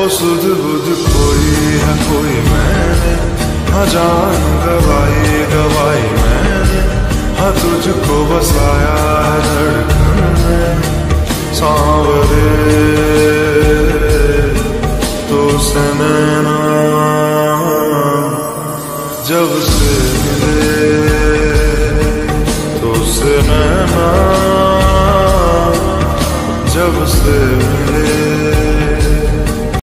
ओ सुध बुध कोई है कोई मैंने हाँ गवाई गवाई मैंने हाँ तुझको बसाया धड़कन में सांवरे तो सनैना जब से मिले तो सनैना जब से मिले